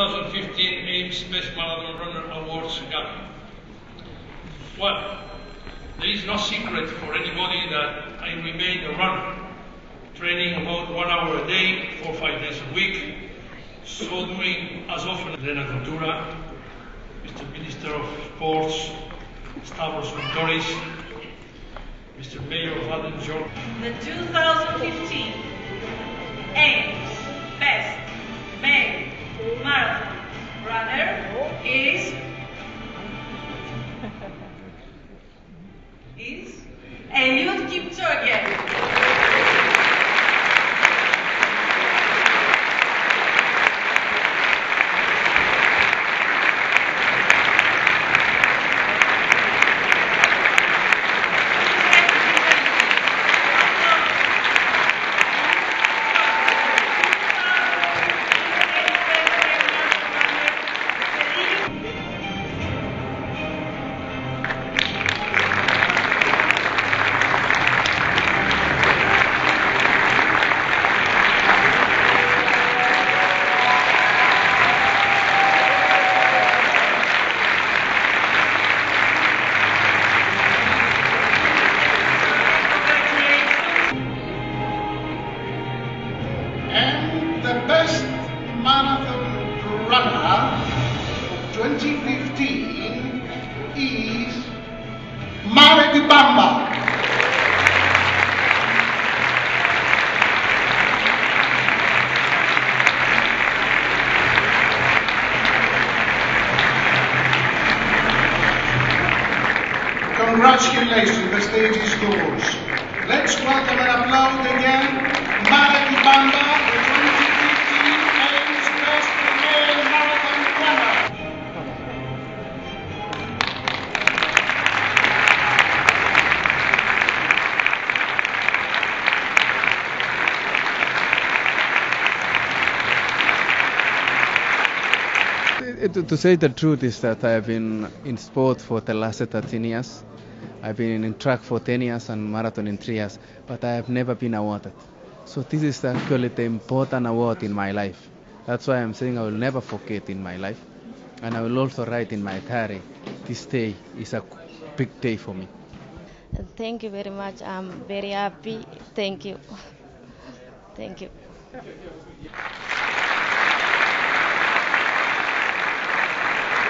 2015 AIMS Best Marathon Runner Awards Gala. Well, there is no secret for anybody that I remain a runner, training about one hour a day, four or five days a week, so doing as often as Elena Cultura, Mr. Minister of Sports, Stavros Ventouris, Mr. Mayor of Athens, George. The 2015 Кипчоги. And the best marathon runner of 2015 is Mare Dibaba. Congratulations, the stage is yours. Let's welcome and applaud again Mare To say the truth is that I have been in sport for the last 13 years. I've been in track for 10 years and marathon in 3 years, but I have never been awarded. So this is actually the important award in my life. That's why I'm saying I will never forget in my life. And I will also write in my diary, this day is a big day for me. Thank you very much. I'm very happy. Thank you. Thank you.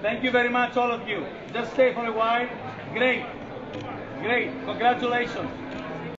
Thank you very much, all of you. Just stay for a while. Great. Great. Congratulations.